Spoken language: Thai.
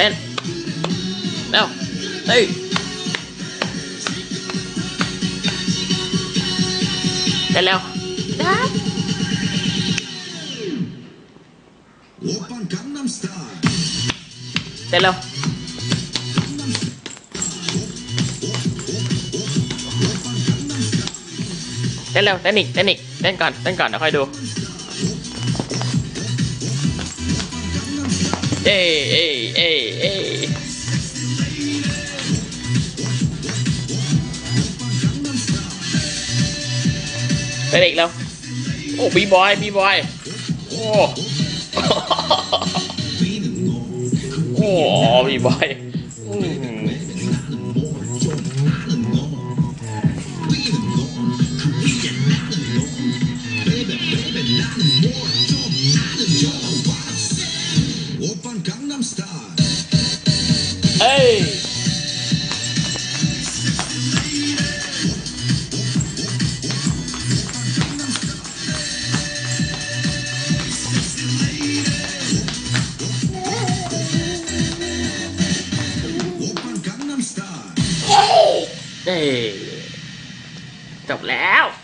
เต้นเร็วเฮ้ยเต้นเร็วได้เต้นเร็วเต้นเร็วเต้นอีกเต้นอีกเต้นก่อนเต้นก่อนเดี๋ยวค่อยดู เอ้เอ้เอ้เอ้ยเต้นอีกแล้ว โอ้บีบอยบีบอย โอ้โอ้บีบอยอืม Hey! Hey! Hey! Độc lão!